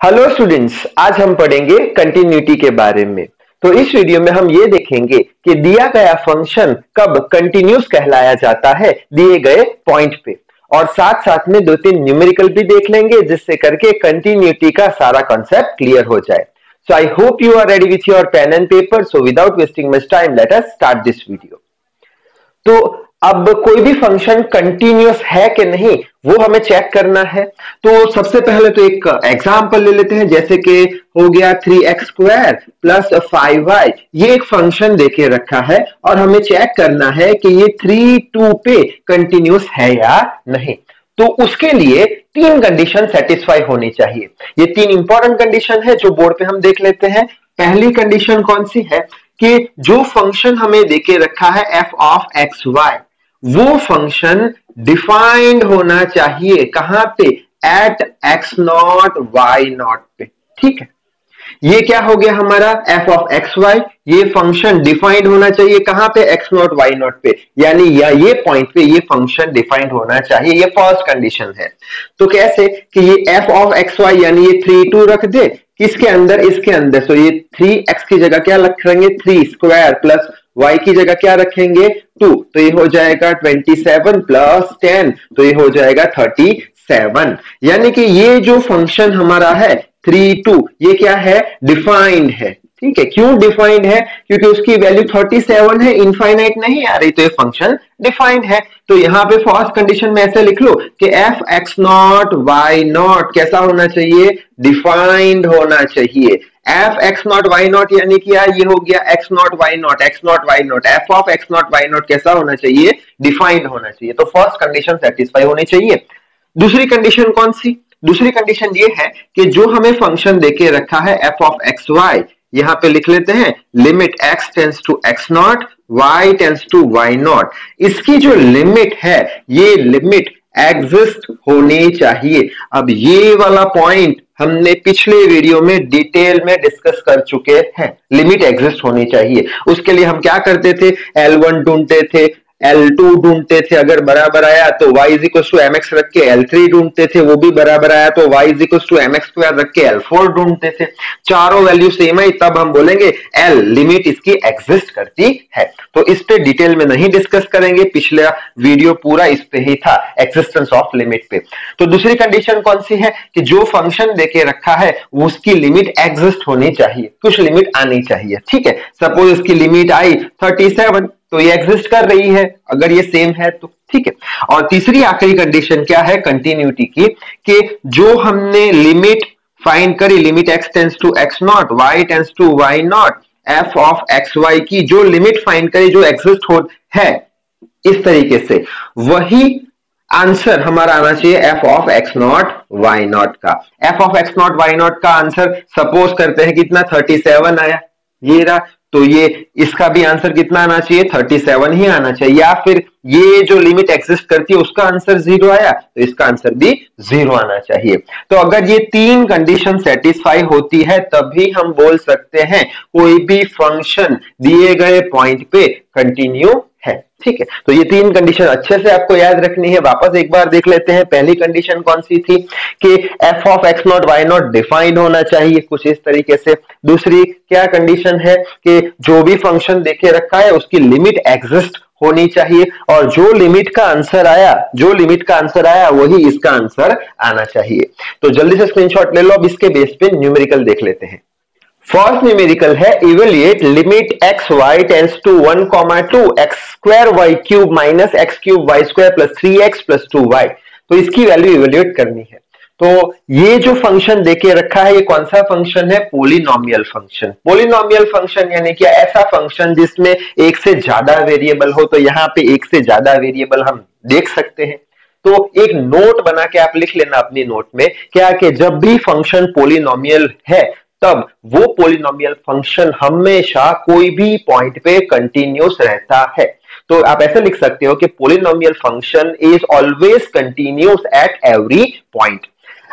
Hello students आज हम पढ़ेंगे कंटिन्यूटी के बारे में। तो इस वीडियो में हम ये देखेंगे कि दिया गया फ़ंक्शन कब कंटिन्यूस कहलाया जाता है दिए गए पॉइंट पे। और साथ साथ में दो तीन न्यूमेरिकल भी देख लेंगे, जिससे करके कंटिन्यूटी का सारा कॉन्सेप्ट क्लियर हो जाए। So I hope you are ready with your pen and paper so without wasting much time let us start this video तो अब कोई भी फ़ंक्शन कंटिन्यूस है कि नहीं, वो हमें चेक करना है। तो सबसे पहले तो एक एग्जांपल ले लेते हैं, जैसे कि हो गया three x square plus five y ये एक फ़ंक्शन देके रखा है और हमें चेक करना है कि ये थ्री टू पे कंटिन्यूस है या नहीं। तो उसके लिए तीन कंडीशन सेटिस्फाई होनी चाहिए। ये तीन इंपॉर्टेंट कंडीशन है जो बोर्ड पे हम देख लेते हैं। पहली कंडीशन कौन सी है? कि जो फ़ंक्शन हमें देके रखा है एफ़ ऑफ़ एक्स वाई वो फ़ंक्शन डिफाइंड होना चाहिए। कहाँ पे? At x not y not पे। ठीक है? ये क्या हो गया हमारा? एफ़ ऑफ़ एक्स वाई ये फ़ंक्शन डिफाइंड होना चाहिए। कहाँ पे? एक्स नॉट वाई नॉट पे। यानी या ये पॉइंट पे ये फ़ंक्शन डिफाइंड होना चाहिए। ये फ़र्स्ट कंडीशन है। तो कैसे? कि ये एफ़ ऑफ़ एक्स वाई यानी ये थ्री टू रख दे। किसके अंदर? इसके अंदर। सो ये थ्री एक्स की जगह क्या रखेंगे? थ्री स्क्वायर प्लस वाई की जगह क्या रखेंगे? टू तो ये हो जाएगा ट्वेंटी सेवन प्लस टेन तो ये हो जाएगा थर्टी सेवन। यानी कि ये जो फ़ंक्शन हमारा है थ्री टू ये क्या है? डिफाइंड है। ठीक है? क्यों डिफाइंड है? क्योंकि उसकी वैल्यू 37 है इनफाइनाइट नहीं आ रही तो ये फ़ंक्शन डिफाइंड है। तो यहाँ पे फ़र्स्ट कंडीशन में ऐसे लिख लो कि f x not y not कैसा होना चाहिए? डिफाइंड होना चाहिए। F x not y not यानी कि ये हो गया x not y not x not y not f of x not y not कैसा होना चाहिए? डिफाइंड होना चाहिए। तो फ़र्स्ट कंडीशन सेटिस्फाई होनी चाहिए। दूसरी कंडीशन कौन सी? दूसरी कंडीशन ये है कि जो हमें फ़ंक्शन देके रखा है एफ़ ऑफ़ एक्स वाई यहाँ पे लिख लेते हैं limit x tends to x not y tends to y not इसकी जो लिमिट है, ये लिमिट एग्जिस्ट होनी चाहिए। अब ये वाला पॉइंट हमने पिछले वीडियो में डिटेल में डिस्कस कर चुके हैं। लिमिट एग्जिस्ट होनी चाहिए। उसके लिए हम क्या करते थे? एल वन ढूंढते थे। L2 ढूंढते थे, अगर बराबर आया तो y is equal to M x रख के L3 ढूंढते थे, वो भी बराबर आया तो y is equal to M x square रख के L4 ढूंढते थे। चारों वैल्यू सेम है, तब हम बोलेंगे L लिमिट इसकी एग्जिस्ट करती है। तो इस पे डिटेल में नहीं डिस्कस करेंगे, पिछला वीडियो पूरा इस पे ही था एक्सिस्टेंस ऑफ़ लिमिट पे। तो दूसरी कंडीशन कौन सी है कि जो फ़ंक्शन देके रखा है उसकी लिमिट एग्जिस्ट होनी चाहिए, कुछ लिमिट आनी चाहिए। ठीक है सपोज़ इसकी लिमिट आई 37 तो ये एग्जिस्ट कर रही है। अगर ये सेम है तो ठीक है। और तीसरी आखिरी कंडीशन क्या है? कंटिन्यूटी की, कि जो हमने लिमिट फाइंड करी limit x tends to x not y tends to y not f of x y की जो लिमिट फाइंड करी, जो एग्जिस्ट हो, है, इस तरीके से। वही आंसर हमारा आना चाहिए f of x not y not का। F of x not y not का आंसर सपोज़ करते हैं कितना थर्टी सेवन आया। ये रहा। तो ये, इसका भी आंसर कितना आना चाहिए? 37 ही आना चाहिए। या फिर ये जो लिमिट एग्जिस्ट करती है, उसका आंसर ज़ीरो आया तो इसका आंसर भी ज़ीरो आना चाहिए। तो अगर ये तीन कंडीशन सेटिस्फाई होती है, तभी हम बोल सकते हैं, कोई भी फ़ंक्शन दिए गए पॉइंट पे कंटिन्यू है, ठीक है। तो ये तीन कंडीशन अच्छे से आपको याद रखनी है। वापस एक बार देख लेते हैं, पहली कंडीशन कौन सी थी? कि f of x not y not defined होना चाहिए कुछ इस तरीके से। दूसरी, क्या कंडीशन है कि जो भी फ़ंक्शन देखे रखा है, उसकी लिमिट एग्जिस्ट होनी चाहिए और जो लिमिट का आंसर आया, जो लिमिट का आंसर आया, वही इसका आंसर आना चाहिए। तो जल्दी से स्क्रीनशॉट ले लो, अब इसके बेस पे न्यूमेरिकल देख लेते हैं। फ़र्स्ट न्यूमेरिकल है evaluate limit x y tends to one comma two x square y cube minus x cube y square plus three x plus two y तो इसकी वैल्यू इवेल्युएट करनी है। तो ये जो फ़ंक्शन देके रखा है, ये कौन सा फ़ंक्शन है? पोलिनोमियल फ़ंक्शन पोलिनोमियल फ़ंक्शन यानी कि ऐसा फ़ंक्शन जिसमें एक से ज़्यादा वेरिएबल हो तो यहाँ पे एक से ज़्यादा वेरिएबल हम देख सकते हैं। तो एक नोट बना के आप लिख लेना अपनी नोट में, क्या कि जब भी फ़ंक्शन पोलिनोमियल है तब वो पोलिनोमियल फ़ंक्शन हमेशा कोई भी पॉइंट पे कंटिन्यूस रहता है। तो आप ऐसे लिख सकते हो कि polynomial function is always continuous at every point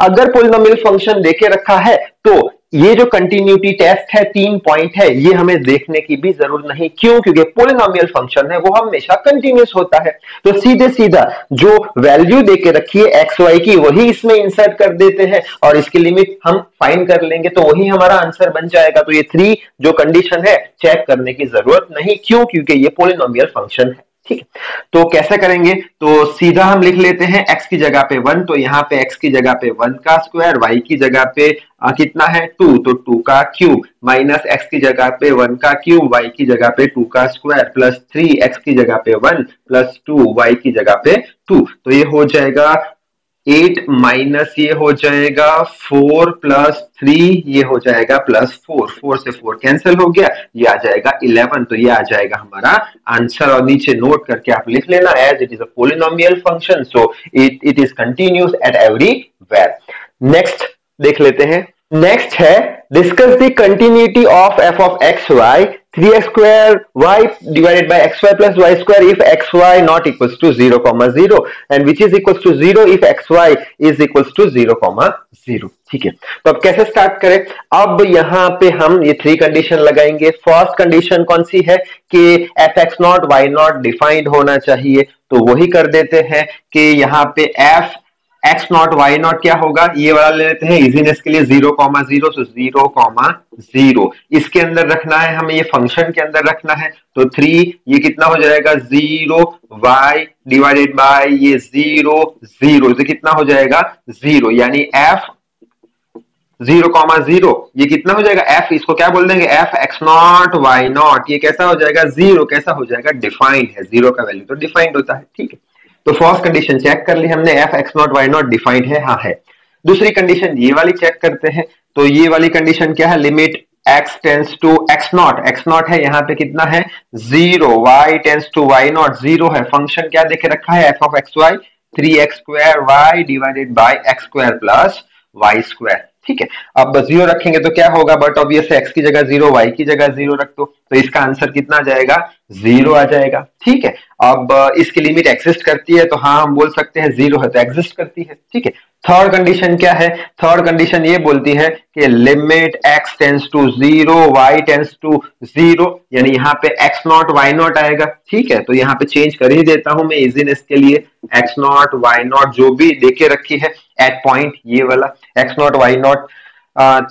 अगर पोलिनोमियल फ़ंक्शन देके रखा है तो ये जो कंटिन्यूटी टेस्ट है, तीन पॉइंट है, ये हमें देखने की भी ज़रूरत नहीं। क्यों? क्योंकि पोलिनोमियल फ़ंक्शन है, वो हमेशा कंटिन्यूस होता है। तो सीधे सीधा जो वैल्यू देके रखी है एक्स वाई की, वही इसमें इंसर्ट कर देते हैं और इसकी लिमिट हम फाइंड कर लेंगे तो वही हमारा आंसर बन जाएगा। तो ये थ्री जो कंडीशन है चेक करने की ज़रूरत नहीं। क्यों? क्योंकि ये पोलिनोमियल फ़ंक्शन है। ठीक है। तो कैसे करेंगे? तो सीधा हम लिख लेते हैं x की जगह पे वन तो यहाँ पे x की जगह पे वन का स्क्वायर y की जगह पे आ, कितना है? टू तो टू का क्यूब माइनस एक्स की जगह पे वन का क्यूब y की जगह पे टू का स्क्वायर प्लस थ्री एक्स की जगह पे वन प्लस टू वाई की जगह पे टू तो ये हो जाएगा एट माइनस ये हो जाएगा फोर प्लस थ्री, ये हो जाएगा प्लस फोर। फोर से फोर कैंसिल हो गया, ये आ जाएगा इलेवन तो ये आ जाएगा हमारा आंसर। और नीचे नोट करके आप लिख लेना as it is a polynomial function so it it is continuous at everywhere next देख लेते हैं। नेक्स्ट है discuss the continuity of f of x y 3x square y divided by xy plus y square if xy not equals to 0 comma 0 and which is equals to 0 if xy is equals to 0 comma 0 ठीक है? तो अब कैसे start करें? अब यहाँ पे हम ये थ्री कंडीशन लगाएँगे। फ़र्स्ट कंडीशन कौन सी है? कि f x not y not defined होना चाहिए। तो वही कर देते हैं कि यहाँ पे f x not y not क्या होगा? ये वाला ले लेते हैं इजीनेस के लिए zero comma zero so zero comma zero इसके अंदर रखना है हमें, ये फ़ंक्शन के अंदर रखना है तो थ्री ये कितना हो जाएगा? ज़ीरो वाई डिवाइडेड बाय ये ज़ीरो ज़ीरो तो कितना हो जाएगा? ज़ीरो यानी एफ़ ज़ीरो कॉमा ज़ीरो ये कितना हो जाएगा? एफ़ इसको क्या बोल देंगे? F x not y not ये कैसा हो जाएगा? ज़ीरो कैसा हो जाएगा? डिफाइंड है. ज़ीरो का वैल्यू तो डिफाइंड होता है, ठीक है? तो फ़र्स्ट कंडीशन चेक कर ली हमने f x not y not defined है हाँ है। दूसरी कंडीशन ये वाली चेक करते हैं तो ये वाली कंडीशन क्या है? Limit x tends to x not x not है, यहाँ पे कितना है? Zero y tends to y not zero है। फ़ंक्शन क्या देखे रखा है? F of x y three x square y divided by x square plus y square ठीक है? अब ज़ीरो रखेंगे तो क्या होगा? बट ऑब्वियस एक्स की जगह ज़ीरो वाई की जगह ज़ीरो रख दो। तो इसका आंसर कितना आ जाएगा? ज़ीरो आ जाएगा। ठीक है? अब इसकी लिमिट एग्जिस्ट करती है तो हाँ हम बोल सकते हैं ज़ीरो है तो एग्जिस्ट करती है। ठीक है? थर्ड कंडीशन क्या है? थर्ड कंडीशन ये बोलती है कि limit x tends to zero y tends to zero यानी यहाँ पे एक्स नॉट वाई नॉट आएगा। ठीक है? तो यहाँ पे चेंज कर ही देता हूँ मैं इजीनेस के लिए। एक्स नॉट वाई नॉट जो भी देखे रखी है। एट पॉइंट ये वाला x not y not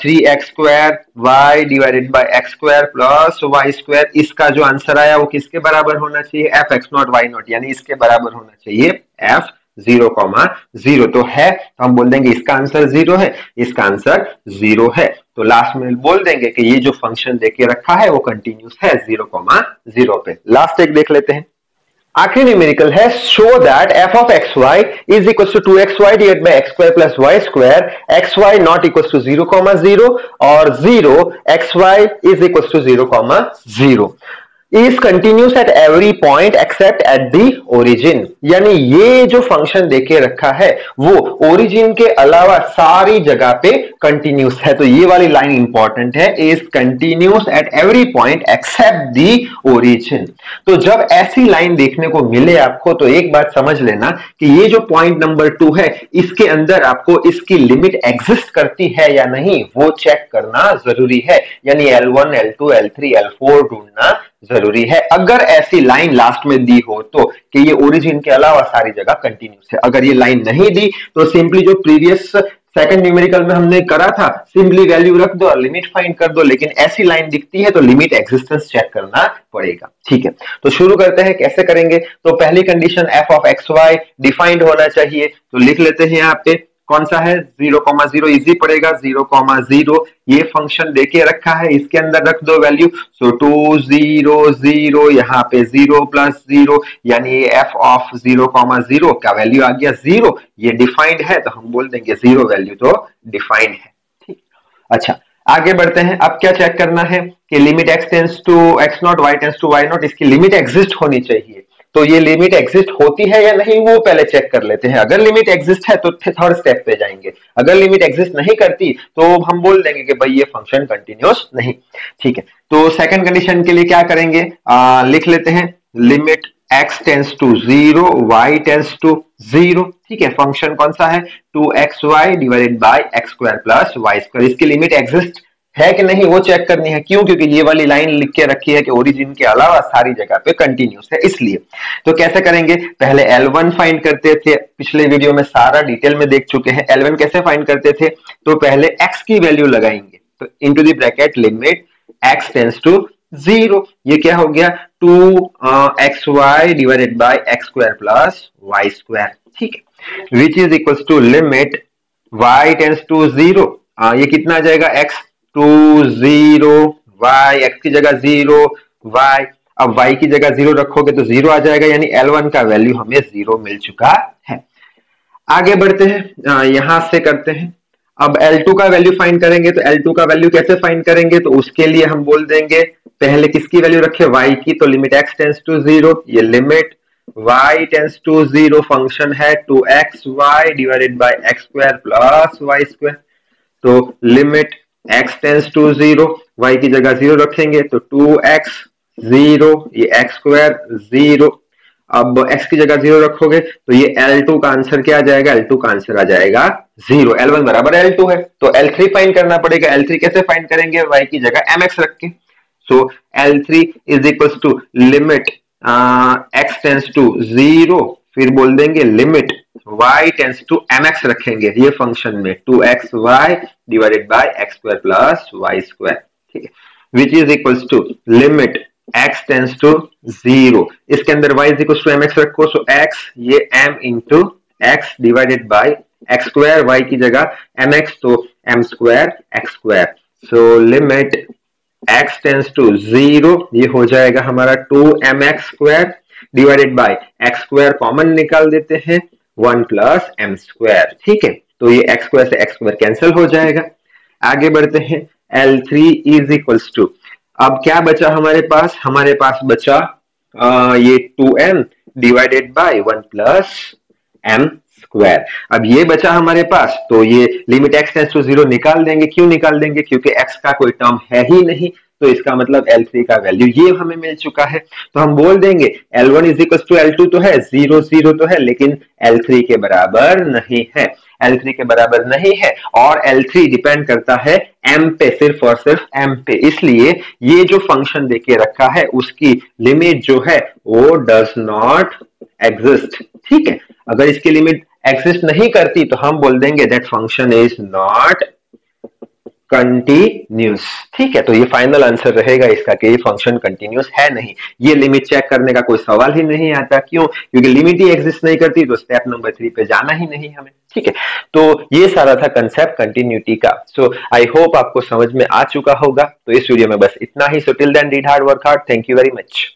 three x square y divided by x square plus y square इसका जो आंसर आया वो किसके बराबर होना चाहिए? F x not y not यानी इसके बराबर होना चाहिए एफ़ ज़ीरो कॉमा ज़ीरो तो है तो हम बोल देंगे इसका आंसर ज़ीरो है, इसका आंसर ज़ीरो है। तो लास्ट में बोल देंगे कि ये जो फ़ंक्शन देके रखा है वो कंटिन्यूस है ज़ीरो कॉमा ज़ीरो पे। लास्ट एक देख लेते हैं। आखिरी न्यूमेरिकल है show that f of x y is equal to two x y divide by x square plus y square x y not equal to zero comma zero और zero x y is equal to zero comma zero is continuous at every point except at the origin यानी ये जो function देके रखा है, वो origin के अलावा सारी जगह पे कंटिन्यूस है। तो ये वाली लाइन इंपॉर्टेंट है is continuous at every point except the origin तो जब ऐसी लाइन देखने को मिले आपको तो एक बात समझ लेना कि ये जो पॉइंट नंबर टू है, इसके अंदर आपको इसकी लिमिट एग्जिस्ट करती है या नहीं, वो चेक करना ज़रूरी है। यानी L one L two L three L four ढूंढना ज़रूरी है। अगर ऐसी लाइन लास्ट में दी हो तो कि ये ओरिजिन के अलावा सारी जगह कंटिन्यूस है अगर ये लाइन नहीं दी तो सिंपली जो प्रीवियस सेकंड न्यूमेरिकल में हमने करा था सिंपली वैल्यू रख दो और लिमिट फाइंड कर दो, लेकिन ऐसी लाइन दिखती है तो लिमिट एग्जिस्टेंस चेक करना पड़ेगा। ठीक है। तो शुरू करते हैं, कैसे करेंगे? तो पहली condition f of x y defined होना चाहिए। तो लिख लेते हैं यहाँ पे। कौन सा है? ज़ीरो कॉमा ज़ीरो इजी पड़ेगा, ज़ीरो कॉमा ज़ीरो। ये फ़ंक्शन देके रखा है, इसके अंदर रख दो value so to zero zero यहाँ पे ज़ीरो प्लस ज़ीरो यानी f of zero comma zero का वैल्यू आ गया ज़ीरो ये डिफाइंड है तो हम बोल देंगे ज़ीरो वैल्यू तो डिफाइंड है। ठीक। अच्छा आगे बढ़ते हैं। अब क्या चेक करना है? कि limit x tends to x not y tends to y not इसकी लिमिट एग्जिस्ट होनी चाहिए। तो ये लिमिट एग्जिस्ट होती है या नहीं वो पहले चेक कर लेते हैं। अगर लिमिट एग्जिस्ट है तो थर्ड स्टेप पे जाएँगे। अगर लिमिट एग्जिस्ट नहीं करती तो हम बोल देंगे कि भाई ये फ़ंक्शन कंटिन्यूस नहीं। ठीक है। तो सेकंड कंडीशन के लिए क्या करेंगे? आ, लिख लेते हैं। Limit x tends to zero y tends to zero ठीक है। फ़ंक्शन कौन सा है? Two x y divided by x square plus y square इसकी लिमिट एग्जिस्ट है कि नहीं, वो चेक करनी है। क्यों? क्योंकि ये वाली लाइन लिख के रखी है कि ओरिजिन के अलावा सारी जगह पे कंटिन्यूस है, इसलिए। तो कैसे करेंगे? पहले L1 फाइंड करते थे। पिछले वीडियो में सारा डिटेल में देख चुके हैं। L1 कैसे फाइंड करते थे? तो पहले x की वैल्यू लगाएँगे। तो into the bracket limit x tends to zero ये क्या हो गया? Two x y divided by x square plus y square ठीक है। Which is equal to limit y tends to zero ये कितना आ जाएगा? X to zero y x की जगह ज़ीरो वाई अब वाई की जगह ज़ीरो रखोगे तो ज़ीरो आ जाएगा, यानी एल वन का वैल्यू हमें ज़ीरो मिल चुका है। आगे बढ़ते हैं यहाँ से करते हैं। अब L2 का वैल्यू फाइंड करेंगे तो L2 का वैल्यू कैसे फाइंड करेंगे तो उसके लिए हम बोल देंगे, पहले किसकी वैल्यू रखे? Y की तो limit x tends to zero ये limit y tends to zero function है two x y divided by x square plus y square तो limit x tends to zero y की जगह ज़ीरो रखेंगे तो टू एक्स ज़ीरो ये x square zero अब x की जगह ज़ीरो रखोगे तो ये L2 का आंसर क्या आ जाएगा? L2 का आंसर आ जाएगा ज़ीरो L1 बराबर L2 है तो L3 फाइंड करना पड़ेगा। L3 कैसे फाइंड करेंगे? Y की जगह mx रख के। So L3 is equal to limit x tends to zero फिर बोल देंगे limit y tends to mx रखेंगे ये फ़ंक्शन में two x y divided by x square plus y square ठीक है? Which is equals to limit x tends to zero इसके अंदर y is equals to mx रखो सो x, ये m into x divided by x square y की जगह mx तो m square x square so limit x tends to zero ये हो जाएगा हमारा two m x square divided by x square common निकाल देते हैं। वन प्लस एम स्क्वायर ठीक है? तो ये एक्स स्क्वायर से एक्स स्क्वायर कैंसिल हो जाएगा। आगे बढ़ते हैं L three is equals to. अब क्या बचा हमारे पास? हमारे पास बचा आ, ये two m divided by one plus m square. अब ये बचा हमारे पास तो ये limit x tends to zero निकाल देंगे। क्यों निकाल देंगे? क्योंकि एक्स का कोई टर्म है ही नहीं। तो इसका मतलब L3 का वैल्यू ये हमें मिल चुका है। तो हम बोल देंगे L1 one is equal to L two तो है ज़ीरो ज़ीरो तो है, लेकिन L3 के बराबर नहीं है। L3 के बराबर नहीं है और L3 डिपेंड करता है M पे, सिर्फ़ और सिर्फ़ M पे। इसलिए ये जो फ़ंक्शन देके रखा है, उसकी लिमिट जो है, वो डज नॉट एग्जिस्ट ठीक है? अगर इसकी लिमिट एग्जिस्ट नहीं करती तो हम बोल देंगे that function is not continuous ठीक है तो ये फाइनल आंसर रहेगा, इसका कि ये फ़ंक्शन कंटिन्यूस है नहीं। ये लिमिट चेक करने का कोई सवाल ही नहीं आता, क्यों? क्योंकि लिमिट ही एग्जिस्ट नहीं करती तो स्टेप नंबर थ्री पे जाना ही नहीं हमें। ठीक है तो ये सारा था कंसेप्ट कंटिन्यूटी का। सो आई होप आपको समझ में आ चुका होगा। तो इस वीडियो में बस इतना ही। So till then read hard work hard thank you very much